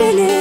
bile